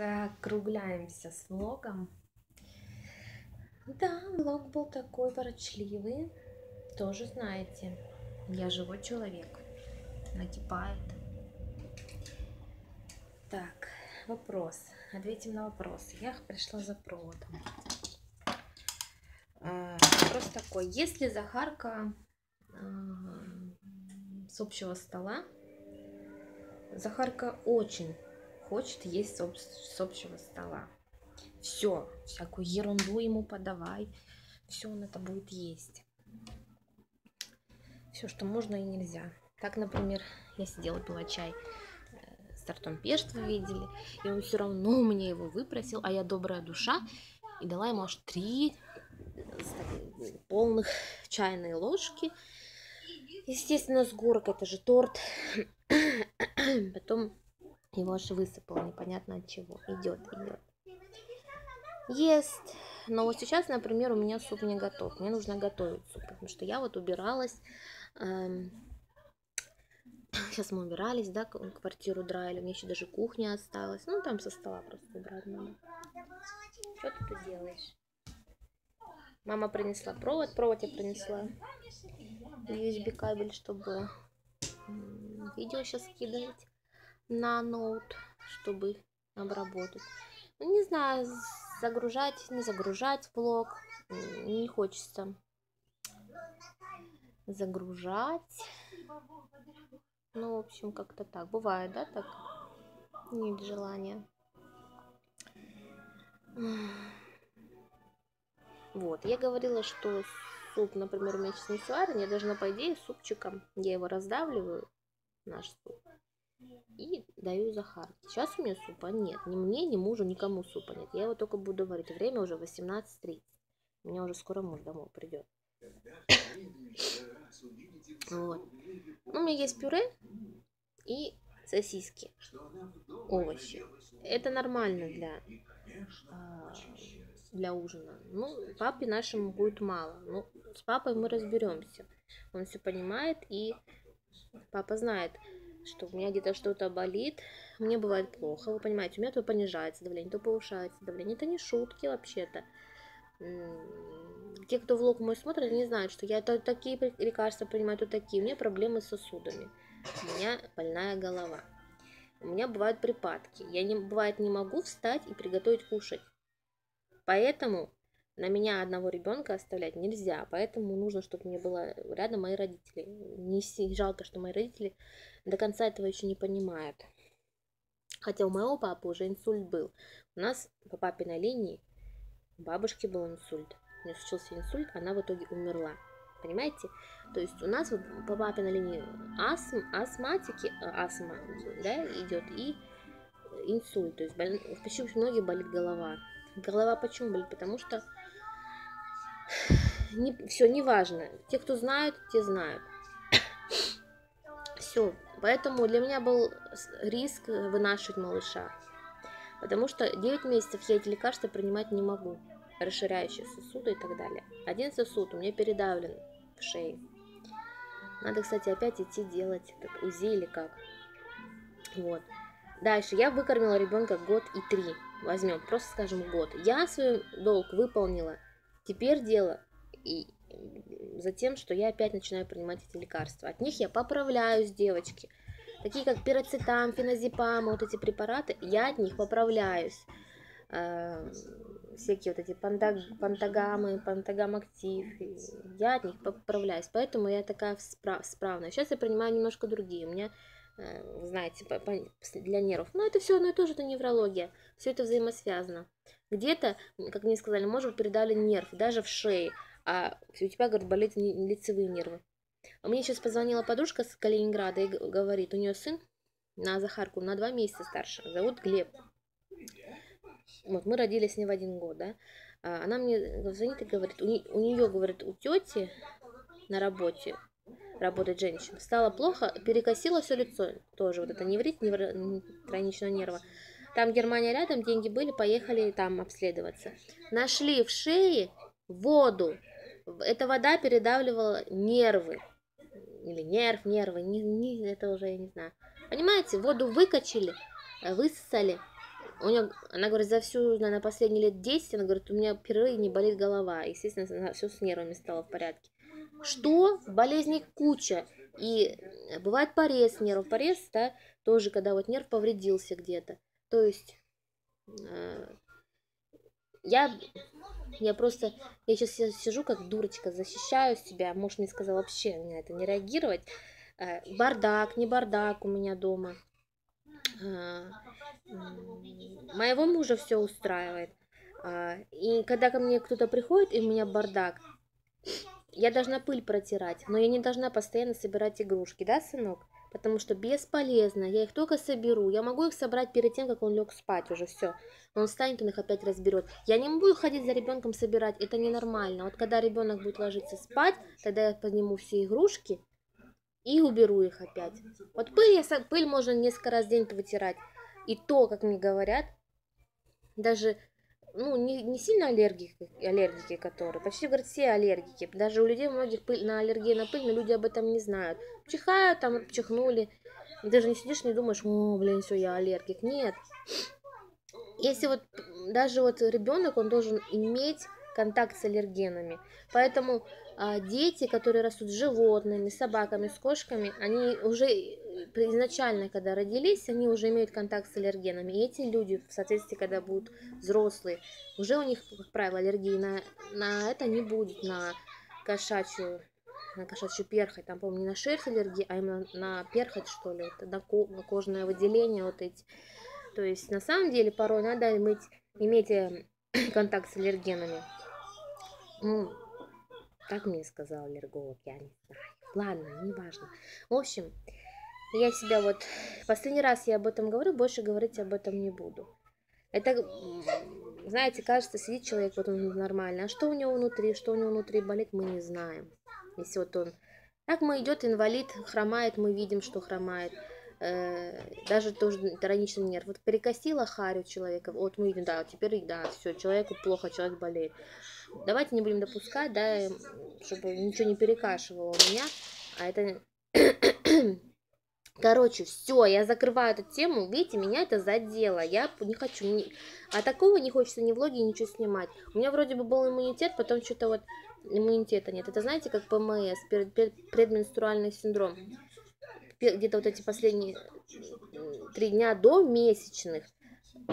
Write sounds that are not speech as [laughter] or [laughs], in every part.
закругляемся с влогом. Да, влог был такой ворочливый. Тоже знаете, я живой человек. Накипает. Так, вопрос. Ответим на вопрос. Я пришла за проводом. А, вопрос такой. Если Захарка а, с общего стола, Захарка очень хочет есть с общего стола. Все, всякую ерунду ему подавай, все он это будет есть. Все, что можно и нельзя. Так, например, я сидела, пила чай э, с тортом пешт, вы видели, и он все равно [laughs] мне его выпросил, а я добрая душа, и дала ему аж три полных чайные ложки. Естественно, с горок, это же торт. [clears throat] Потом его аж высыпало, непонятно от чего. Идет, идет. Есть. Но вот сейчас, например, у меня суп не готов. Мне нужно готовить суп, потому что я вот убиралась. Эм, сейчас мы убирались, да, квартиру драили. У меня еще даже кухня осталась. Ну, там со стола просто убрать надо. Что ты тут делаешь? Мама принесла провод, провод я принесла. USB кабель, чтобы видео сейчас скидывать на ноут, чтобы обработать. Ну, не знаю, загружать, не загружать влог. Не хочется загружать. Ну, в общем, как-то так. Бывает, да, так? Нет желания. Вот, я говорила, что суп, например, у меня сейчас не сварен, я должна, по идее, супчиком, я его раздавливаю, наш суп, и даю Захарке. Сейчас у меня супа нет. Ни мне, ни мужу, никому супа нет. Я его только буду варить. Время уже 18.30. У меня уже скоро муж домой придет. Вот. Ну, у меня есть пюре и сосиски, овощи. Это нормально для, а, для ужина. Ну, папе нашему будет мало. Ну, с папой мы разберемся. Он все понимает, и папа знает, что у меня где-то что-то болит, мне бывает плохо, вы понимаете, у меня то понижается давление, то повышается давление. Это не шутки вообще-то. Те, кто влог мой смотрит, они знают, что я то такие лекарства принимаю, то такие. У меня проблемы с сосудами. У меня больная голова. У меня бывают припадки. Я не, бывает не могу встать и приготовить кушать. Поэтому на меня одного ребенка оставлять нельзя, поэтому нужно, чтобы мне было рядом мои родители. Не жалко, что мои родители до конца этого еще не понимают. Хотя у моего папы уже инсульт был. У нас по папиной линии у бабушки был инсульт. У нее случился инсульт, она в итоге умерла. Понимаете? То есть у нас вот по папиной линии астм, астматики, э, астма да, идет и инсульт. То есть почему многие болит голова. Голова почему болит? Потому что не, все, неважно. Те, кто знают, те знают. Все. Поэтому для меня был риск вынашивать малыша. Потому что 9 месяцев я эти лекарства принимать не могу. Расширяющие сосуды и так далее. Один сосуд у меня передавлен в шее. Надо, кстати, опять идти делать этот УЗИ или как. Вот. Дальше. Я выкормила ребенка год и три. Возьмем, просто скажем, год. Я свой долг выполнила. Теперь дело и за тем, что я опять начинаю принимать эти лекарства. От них я поправляюсь, девочки. Такие как пироцетам, феназепам, вот эти препараты, я от них поправляюсь. Э, всякие вот эти пантаг, пантагамы, пантагам актив, я от них поправляюсь. Поэтому я такая справ, справная. Сейчас я принимаю немножко другие. У меня э, знаете, для нервов. Но это все одно и то же, это неврология. Все это взаимосвязано. Где-то, как мне сказали, может быть передавлен нерв, даже в шее а у тебя, говорит, болят лицевые нервы. А мне сейчас позвонила подружка с Калининграда и говорит, у нее сын на Захарку на два месяца старше, зовут Глеб. Вот, мы родились не в один год, да. А она мне звонит и говорит, у, не, у нее, говорит, у тети на работе работает женщина, стало плохо, перекосило все лицо, тоже вот это неврит, невр... тройничного нерва. Там Германия рядом, деньги были, поехали там обследоваться. Нашли в шее воду эта вода передавливала нервы. Или нерв, нервы, не, не, это уже я не знаю. Понимаете, воду выкачали, высосали, у нее, она говорит, за всю, наверное, последние лет 10, она говорит, у меня впервые не болит голова. Естественно, все с нервами стало в порядке. Что? Болезней куча. И бывает порез нервов. Порез, да, тоже, когда вот нерв повредился где-то. То есть э, я, я просто, я сейчас сижу как дурочка, защищаю себя. Муж мне сказал вообще на это не реагировать. Э, бардак, не бардак у меня дома. Э, моего мужа все устраивает. Э, и когда ко мне кто-то приходит, и у меня бардак, я должна пыль протирать, но я не должна постоянно собирать игрушки, да, сынок? Потому что бесполезно, я их только соберу. Я могу их собрать перед тем, как он лег спать уже, все. Он встанет, он их опять разберет. Я не буду ходить за ребенком собирать, это ненормально. Вот когда ребенок будет ложиться спать, тогда я подниму все игрушки и уберу их опять. Вот пыль, я, пыль можно несколько раз в день вытирать. И то, как мне говорят, даже ну, не, не сильно аллергики, аллергики, которые, почти, говорят, все аллергики. Даже у людей многих пыль, на аллергии на пыль, но люди об этом не знают. Чихают, там, чихнули. Даже не сидишь, не думаешь, о, блин, все, я аллергик. Нет. Если вот даже вот ребенок, он должен иметь контакт с аллергенами. Поэтому а, дети, которые растут с животными, с собаками, с кошками, они уже изначально, когда родились, они уже имеют контакт с аллергенами. И эти люди, в соответствии, когда будут взрослые, уже у них, как правило, аллергии на, на это не будет, на кошачью на кошачью перхоть, там, по-моему, не на шерсть аллергии, а именно на перхоть, что ли, вот, на, ко на кожное выделение, вот эти. То есть, на самом деле, порой надо иметь, иметь э, [clears throat] контакт с аллергенами. Ну, так мне сказал аллерголог, я не знаю. Ладно, не важно. В общем, я себя вот... Последний раз я об этом говорю, больше говорить об этом не буду. Это, знаете, кажется, сидит человек, вот он нормально, а что у него внутри, что у него внутри болит, мы не знаем. Если вот он... Так мы идет инвалид, хромает, мы видим, что хромает. Э, даже тоже ироничный нерв. Вот перекосила харю человека, вот мы видим, да, теперь, да, все, человеку плохо, человек болеет. Давайте не будем допускать, да, чтобы ничего не перекашивало у меня, а это [clears throat] Короче, все, я закрываю эту тему. Видите, меня это задело. Я не хочу. Не... А такого не хочется ни влоги, ничего снимать. У меня вроде бы был иммунитет, потом что-то вот иммунитета нет. Это знаете, как ПМС, предменструальный синдром. Где-то вот эти последние три дня до месячных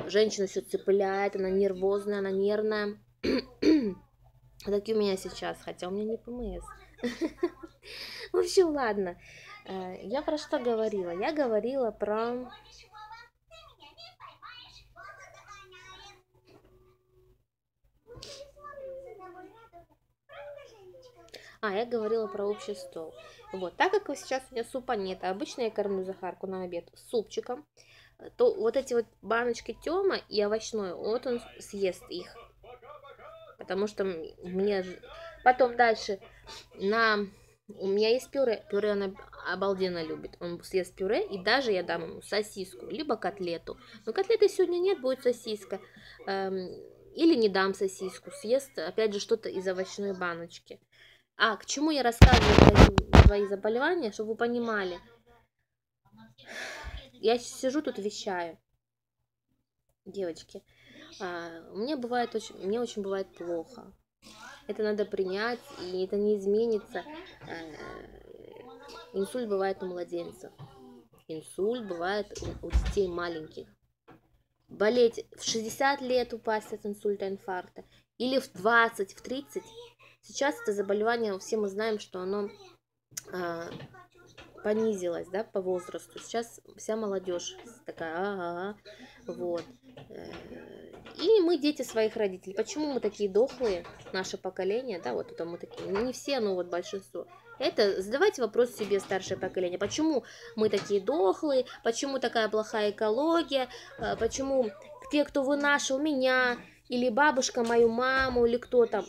женщина все цепляет, она нервозная, она нервная. [clears throat] Такие у меня сейчас, хотя у меня не ПМС. [laughs] В общем, ладно. Э, я про что говорила? Я говорила про... А, я говорила про общий стол. Вот, так как сейчас у меня супа нет, а обычно я кормлю Захарку на обед супчиком, то вот эти вот баночки Тёма и овощной, вот он съест их. Потому что мне... Потом дальше на у меня есть пюре. Пюре он обалденно любит. Он съест пюре, и даже я дам ему сосиску, либо котлету. Но котлеты сегодня нет, будет сосиска. Эм, или не дам сосиску, съест, опять же, что-то из овощной баночки. А, к чему я рассказываю про свои заболевания, чтобы вы понимали. Я сижу тут вещаю. Девочки, мне бывает очень, мне очень бывает плохо это надо принять, и это не изменится. Э, инсульт бывает у младенцев. Инсульт бывает у, детей маленьких. Болеть в 60 лет упасть от инсульта, инфаркта, или в 20, в 30. Сейчас это заболевание, все мы знаем, что оно а, понизилось, да, по возрасту. Сейчас вся молодежь такая, ага, вот. И мы дети своих родителей. Почему мы такие дохлые, наше поколение, да, вот это мы такие, не все, но вот большинство. Это задавайте вопрос себе, старшее поколение, почему мы такие дохлые, почему такая плохая экология, э, почему те, кто вынашивал меня, или бабушка, мою маму, или кто там.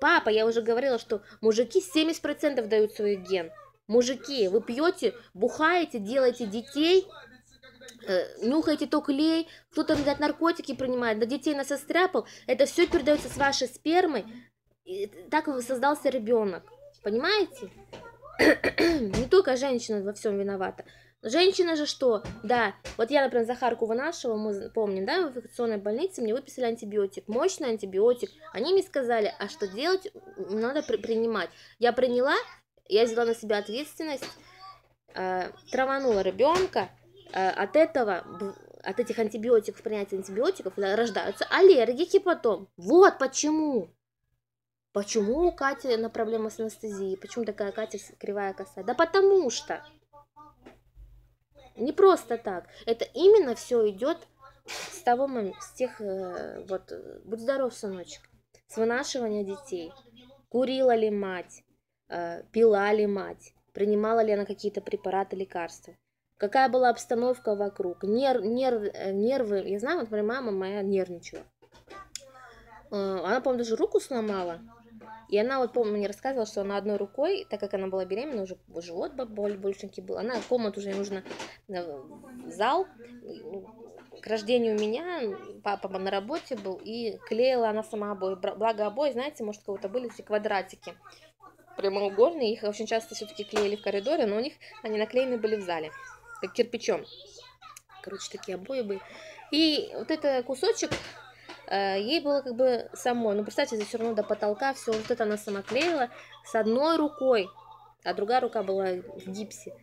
Папа, я уже говорила, что мужики 70% дают свой ген. Мужики, вы пьете, бухаете, делаете детей, нюхаете то клей, кто-то, видать, наркотики принимает, на детей нас состряпал, это все передается с вашей спермой, и так создался ребенок, понимаете? [clears throat] Не только женщина во всем виновата. Женщина же что? Да, вот я, например, Захарку вынашивала, мы помним, да, в инфекционной больнице мне выписали антибиотик, мощный антибиотик. Они мне сказали, а что делать, надо при принимать. Я приняла, я взяла на себя ответственность, э, траванула ребенка, э, от этого, от этих антибиотиков, принятия антибиотиков рождаются аллергики потом. Вот почему. Почему у Кати на проблема с анестезией? Почему такая Катя кривая косая? Да потому что не просто так. Это именно все идет с того момента, с тех, э, вот, будь здоров, сыночек, с вынашивания детей. Курила ли мать, э, пила ли мать, принимала ли она какие-то препараты, лекарства. Какая была обстановка вокруг, нер, нерв, э, нервы. Я знаю, вот моя мама моя нервничала. Она, по-моему, даже руку сломала и она вот, помню, мне рассказывала, что она одной рукой, так как она была беременна, уже живот боль большенький был, она в комнату уже нужно э, в зал, к рождению меня, папа на работе был, и клеила она сама обои. Благо обои, знаете, может, у кого-то были эти квадратики прямоугольные, их очень часто все-таки клеили в коридоре, но у них они наклеены были в зале, как кирпичом. Короче, такие обои были. И вот этот кусочек Э, ей было как бы самой, ну представьте, здесь все равно до потолка, все, вот это она сама клеила с одной рукой, а другая рука была в гипсе.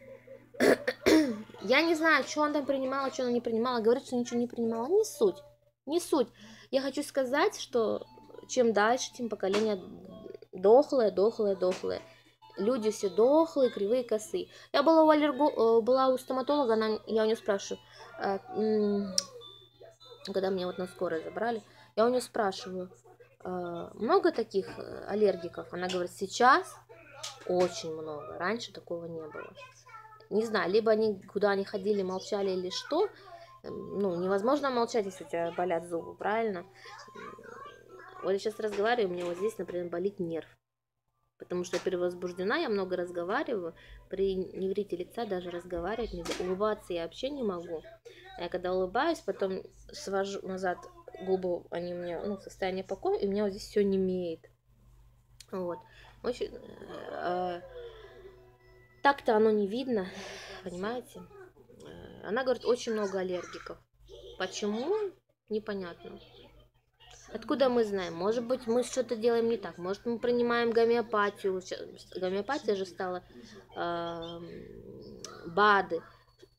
[clears throat] Я не знаю, что она там принимала, что она не принимала, говорит, что ничего не принимала, не суть, не суть. Я хочу сказать, что чем дальше, тем поколение дохлое, дохлое, дохлое. Люди все дохлые, кривые, косые. Я была у, аллерго... Э, была у стоматолога, она... я у нее спрашиваю, «А, когда меня вот на скорой забрали, я у нее спрашиваю, «Э, много таких э, аллергиков? Она говорит, сейчас очень много, раньше такого не было. Не знаю, либо они куда они ходили, молчали или что. Эм, ну, невозможно молчать, если у тебя болят зубы, правильно? Вот я сейчас разговариваю, у меня вот здесь, например, болит нерв потому что я перевозбуждена, я много разговариваю, при неврите лица даже разговаривать нельзя, улыбаться я вообще не могу. Я когда улыбаюсь, потом свожу назад губы, они у меня, ну, в состоянии покоя, и у меня вот здесь все не имеет. Вот. Очень, э, так-то оно не видно, понимаете? Э, она говорит, очень много аллергиков. Почему? Непонятно. Откуда мы знаем? Может быть, мы что-то делаем не так. Может, мы принимаем гомеопатию. Гомеопатия же стала э, БАДы.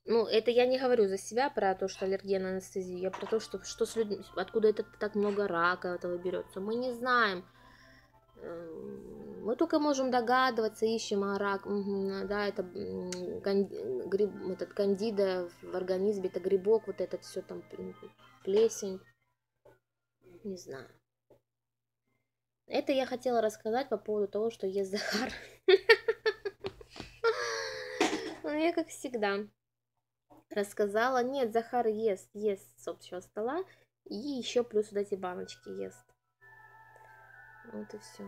Ну, это я не говорю за себя про то, что аллергия на анестезию. Я про то, что, что с людьми, откуда это так много рака этого берется. Мы не знаем. Эм, мы только можем догадываться, ищем, а рак, да, это гриб, этот кандида в организме, это грибок, вот этот все там, плесень не знаю. Это я хотела рассказать по поводу того, что ест Захар. [laughs] Ну, я как всегда рассказала. Нет, Захар ест, ест с общего стола. И еще плюс вот эти баночки ест. Вот и все.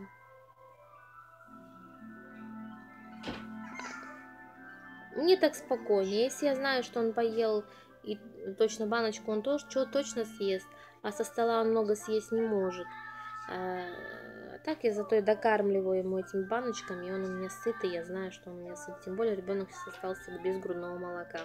Мне так спокойнее. Если я знаю, что он поел и точно баночку, он тоже что точно съест а со стола он много съесть не может. А, так я зато и докармливаю ему этими баночками, и он у меня сытый, я знаю, что он у меня сыт. Тем более ребенок остался без грудного молока.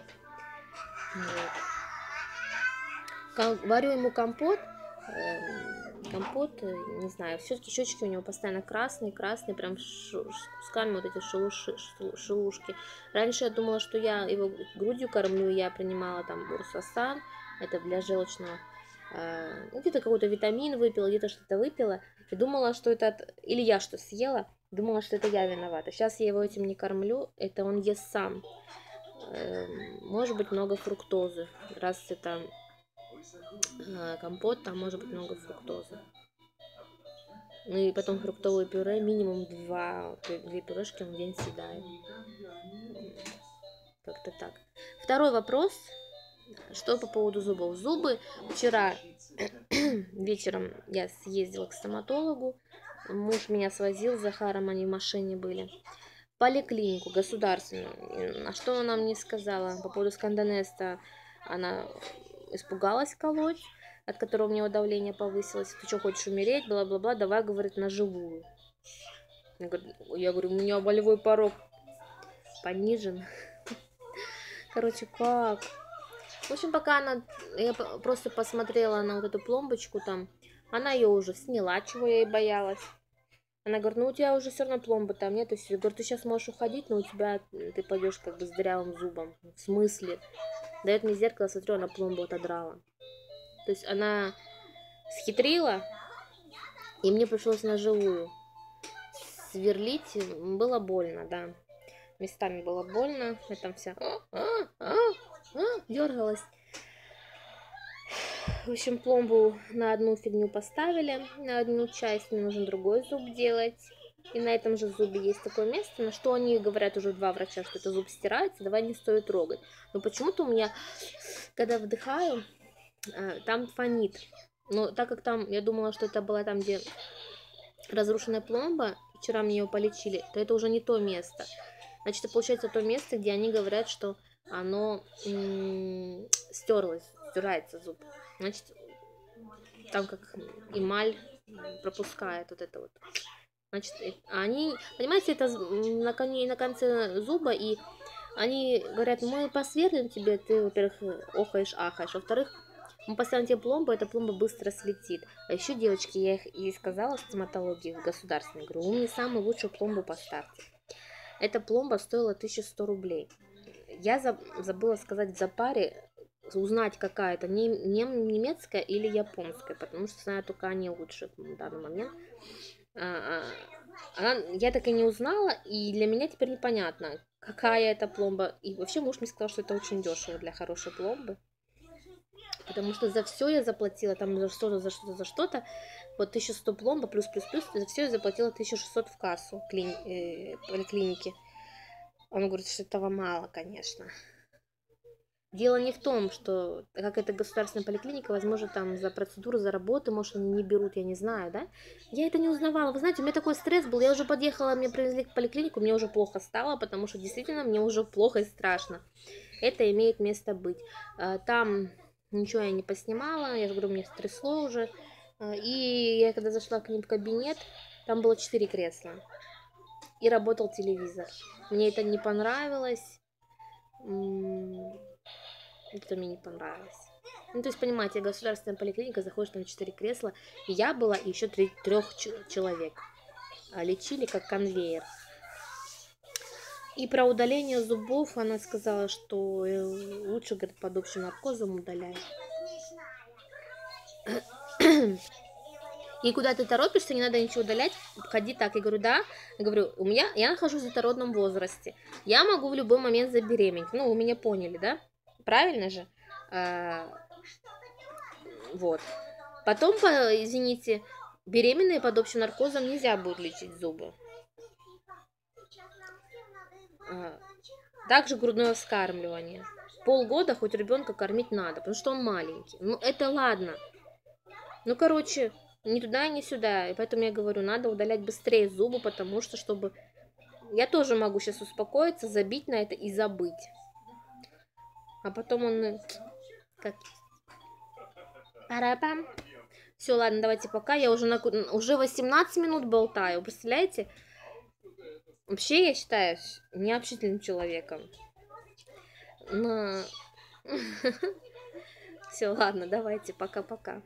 Вот. Варю ему компот, эм, компот, э, не знаю, все-таки щечки у него постоянно красные, красные, прям с кусками вот эти шелуши, шелушки. Раньше я думала, что я его грудью кормлю, я принимала там бурсасан, это для желчного где-то какой-то витамин выпила, где-то что-то выпила, и думала, что это... От... Или я что съела, думала, что это я виновата. Сейчас я его этим не кормлю, это он ест сам. Эм, может быть много фруктозы, раз это э, компот, там может быть много фруктозы. Ну и потом фруктовое пюре, минимум два, две пюрешки в день съедаю. Как-то так. Второй вопрос что по поводу зубов? Зубы вчера [clears throat] вечером я съездила к стоматологу. Муж меня свозил, с Захаром они в машине были. Поликлинику государственную. А что она мне сказала по поводу скандонеста? Она испугалась колоть, от которого у него давление повысилось. Ты что, хочешь умереть? Бла-бла-бла. Давай, говорит, на живую. Я говорю, у меня болевой порог понижен. [laughs] Короче, как? В общем, пока она... Я просто посмотрела на вот эту пломбочку там. Она ее уже сняла, чего я и боялась. Она говорит, ну у тебя уже все равно пломбы там нет. Я говорю, ты сейчас можешь уходить, но у тебя ты пойдешь как бы с дырявым зубом. В смысле? Дает мне зеркало, смотрю, она пломбу отодрала. То есть она схитрила, и мне пришлось на живую сверлить. Было больно, да. Местами было больно. Я там вся дергалась. В общем, пломбу на одну фигню поставили, на одну часть, мне нужно другой зуб делать. И на этом же зубе есть такое место, на что они говорят уже два врача, что это зуб стирается, давай не стоит трогать. Но почему-то у меня, когда вдыхаю, э, там фонит. Но так как там, я думала, что это была там, где разрушенная пломба, вчера мне ее полечили, то это уже не то место. Значит, это получается то место, где они говорят, что оно стерлось, стирается зуб. Значит, там как эмаль пропускает вот это вот. Значит, они, понимаете, это на, коне, на конце зуба, и они говорят, мы посверлим тебе, ты, во-первых, охаешь, ахаешь, во-вторых, мы поставим тебе пломбу, эта пломба быстро слетит. А еще, девочки, я их ей сказала в стоматологии в государственной, говорю, вы мне самую лучшую пломбу поставьте. Эта пломба стоила 1100 рублей. Я забыла сказать в запаре, узнать какая это, не, не, немецкая или японская, потому что знаю только они лучше в данный момент. А, а, она, я так и не узнала, и для меня теперь непонятно, какая это пломба. И вообще муж мне сказал, что это очень дешево для хорошей пломбы. Потому что за все я заплатила, там за что-то, за что-то, за что-то. Вот 1100 пломба, плюс, плюс, плюс. За все я заплатила 1600 в кассу клини э, поликлиники. Он говорит, что этого мало, конечно. Дело не в том, что как это государственная поликлиника, возможно, там за процедуру, за работу, может, они не берут, я не знаю, да? Я это не узнавала. Вы знаете, у меня такой стресс был. Я уже подъехала, мне привезли в поликлинику, мне уже плохо стало, потому что действительно мне уже плохо и страшно. Это имеет место быть. А, там ничего я не поснимала, я же говорю, мне стрясло уже. А, и я когда зашла к ним в кабинет, там было четыре кресла. И работал телевизор. Мне это не понравилось это мне не понравилось. Ну, то есть, понимаете, государственная поликлиника, заходишь там четыре кресла, и я была, и еще три, трех человек. А лечили как конвейер. И про удаление зубов она сказала, что э, лучше, говорит, под общим наркозом удалять. И куда ты торопишься, не надо ничего удалять, ходи так. Я говорю, да. Я говорю, у меня, я нахожусь в детородном возрасте. Я могу в любой момент забеременеть. Ну, вы меня поняли, да? Правильно же? А, вот. Потом, извините, беременные под общим наркозом нельзя будет лечить зубы. А, также грудное вскармливание. Полгода хоть ребенка кормить надо, потому что он маленький. Ну, это ладно. Ну, короче, ни туда, ни сюда. И поэтому я говорю, надо удалять быстрее зубы, потому что, чтобы... Я тоже могу сейчас успокоиться, забить на это и забыть. А потом он... Э, как... Парапам. Все, ладно, давайте пока. Я уже, на... уже 18 минут болтаю. Представляете? Вообще, я считаю, необщительным человеком. Но... [laughs] Все, ладно, давайте, пока-пока.